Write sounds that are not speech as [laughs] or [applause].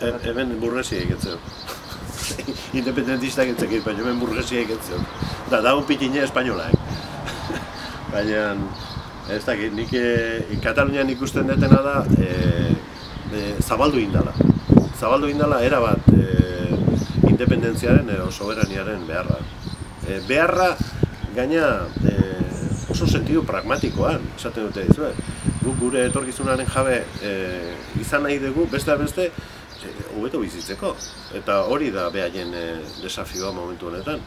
E- hemen burgesi egitzen. [laughs] Independentistak egitzen, baina hemen burgesi egitzen. Da, da un pitine espainolak. [laughs] baina, ez dakit, nik e, Katalunian ikusten detena da, e, e, zabaldu indala. Zabaldu indala era bat e, independentziaren edo soberaniaren beharra. E, beharra, gaina, e, oso sentidu pragmatikoan, esaten dute dizue. Guk gure etorkizunaren jabe e, izan nahi dugu, beste beste, hobeto bizitzeko. Eta hori da behaien e, desafioa momentu honetan.